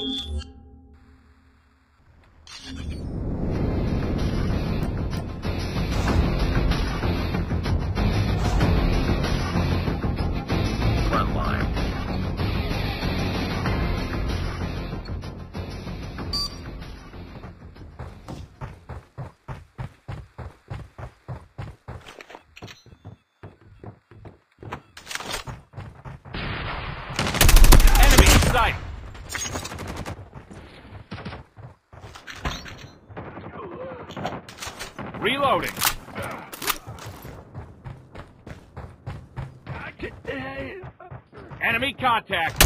Front Reloading! Enemy contact!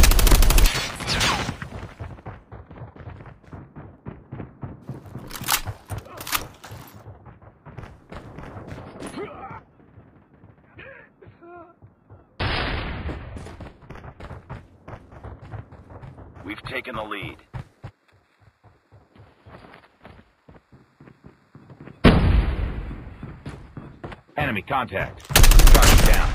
We've taken the lead. Enemy contact. Target down.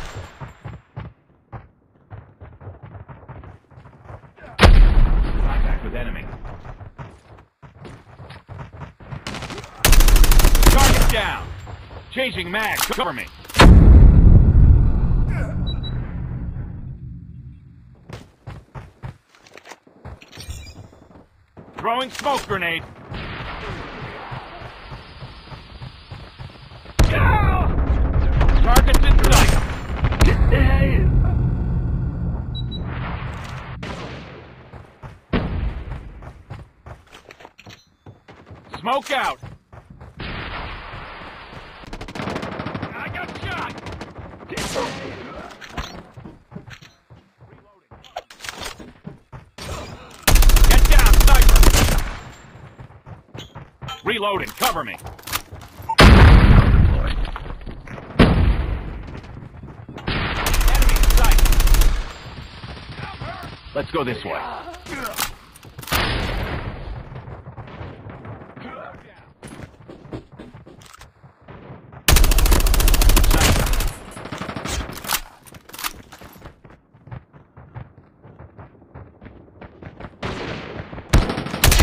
Contact with enemy. Target down. Changing mag. Cover me. Throwing smoke grenade. Smoke out. I got shot. Get down, sniper. Reloading. Cover me. Enemy. Let's go this way.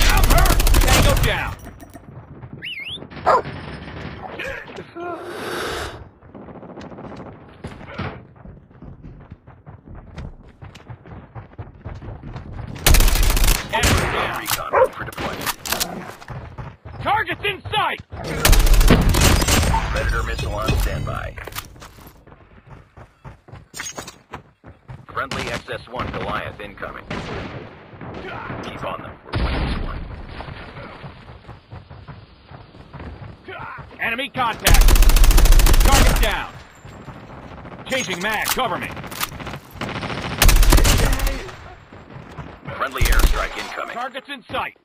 I'm hurt! Tango down! Recon for deployment. In sight! Predator missile on standby. Friendly XS-1 Goliath incoming. Keep on them. Enemy contact! Target down! Changing mag, cover me! Friendly airstrike incoming. Target's in sight!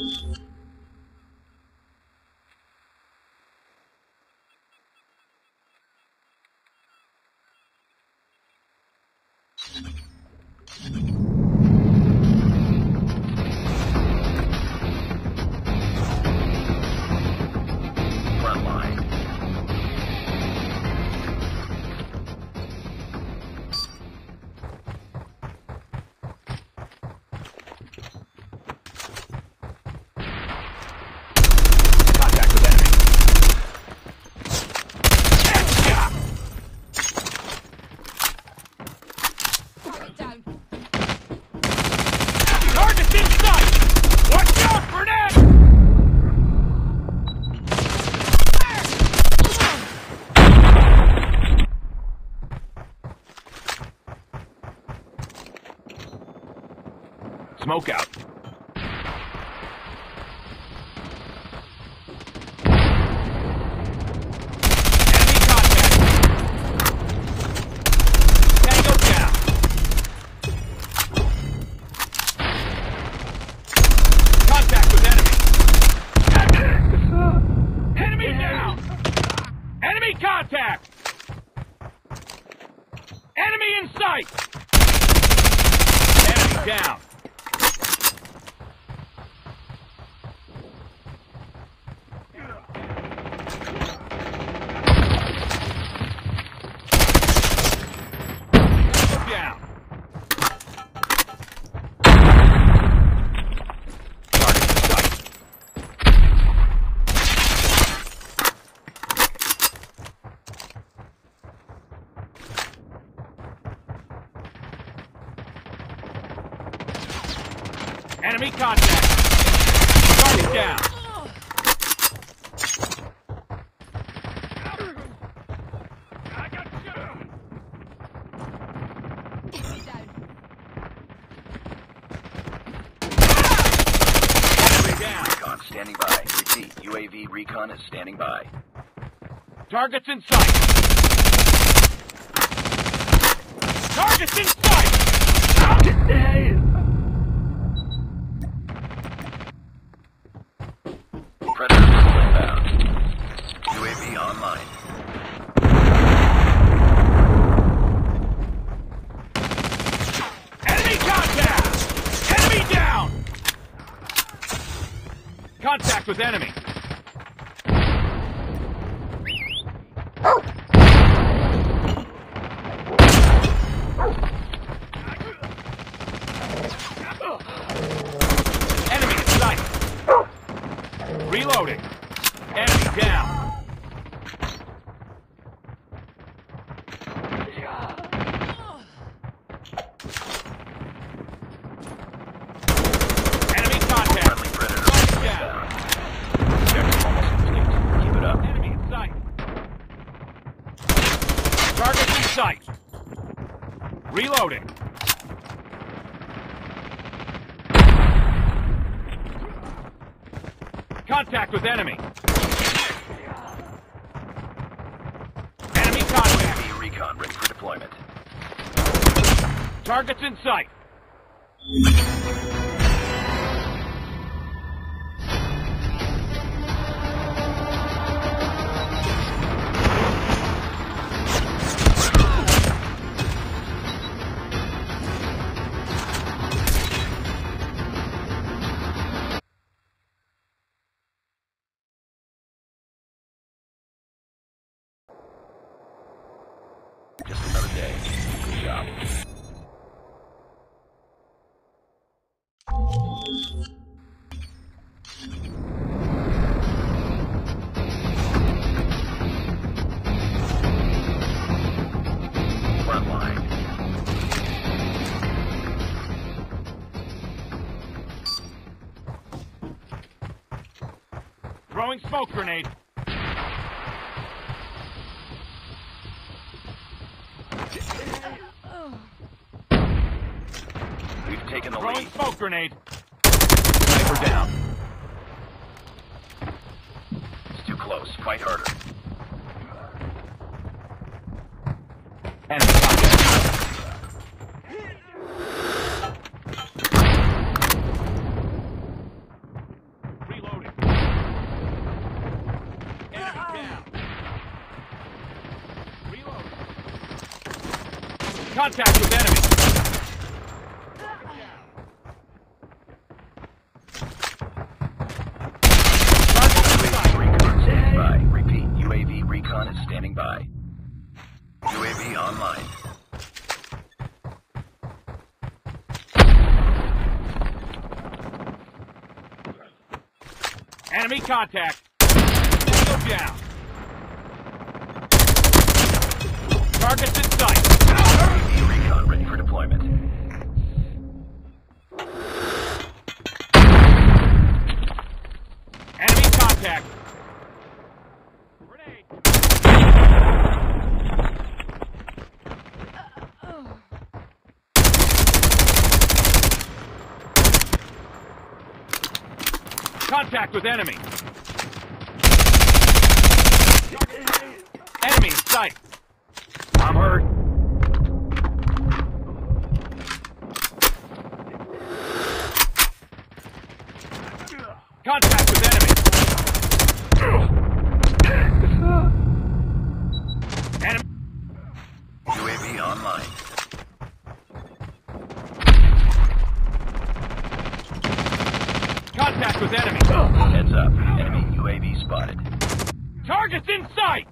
Front Smoke out. Enemy contact. Tango down. Contact with enemy. Enemy contact. Target down. Enemy down. Enemy down. Recon standing by. Repeat, UAV recon is standing by. Targets in sight. Targets in sight. Predator missile inbound. UAV online. Enemy contact. Enemy down. Contact with enemy. Enemy in sight. Reloading. Enemy down. Enemy contact. Friendly Predator missile Down. Objective almost complete. Keep it up. Enemy in sight. Target in sight. Reloading. Contact with enemy. Enemy contact. UAV recon ready for deployment. Targets in sight. Taken the Throwing lead. smoke grenade. Sniper down. It's too close. Fight harder. Enemy contact. Reloading. Enemy down. Reloading. Contact with enemy. Enemy contact. Go down. Targets in sight. UAV recon ready for deployment. Enemy contact. Grenade. Contact with enemy. Enemy sight. I'm hurt. Contact with enemy. Enemy. UAV online. Contact with enemy. Heads up. Enemy UAV spotted. Targets in sight.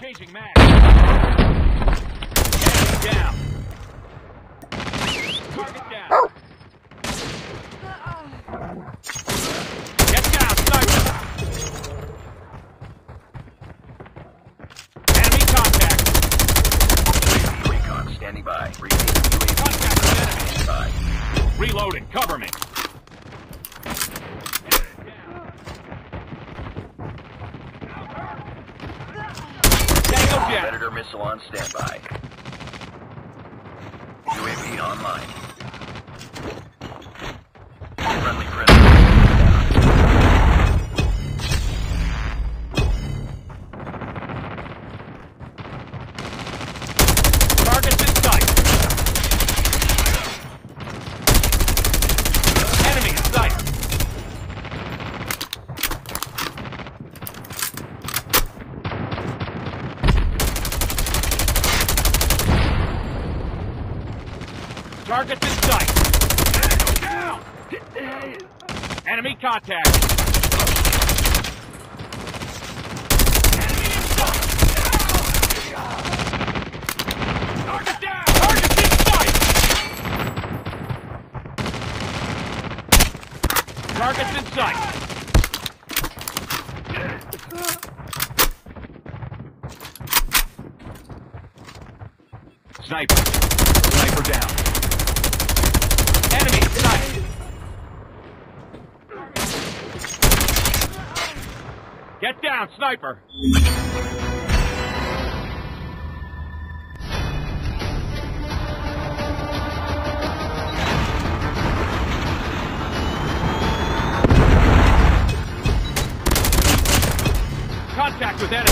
Changing mag. Enemy down. Target down. Get down, sniper. Enemy contact. standing by. Repeat. UAV Contact with enemy. standing by. Reloading. Cover me. Tango down. Predator missile on standby. UAV online. Targets in sight. Down. Enemy contact. Target! Target in sight! Target's in sight. Sniper. Sniper down. Get down, sniper. Contact with enemy.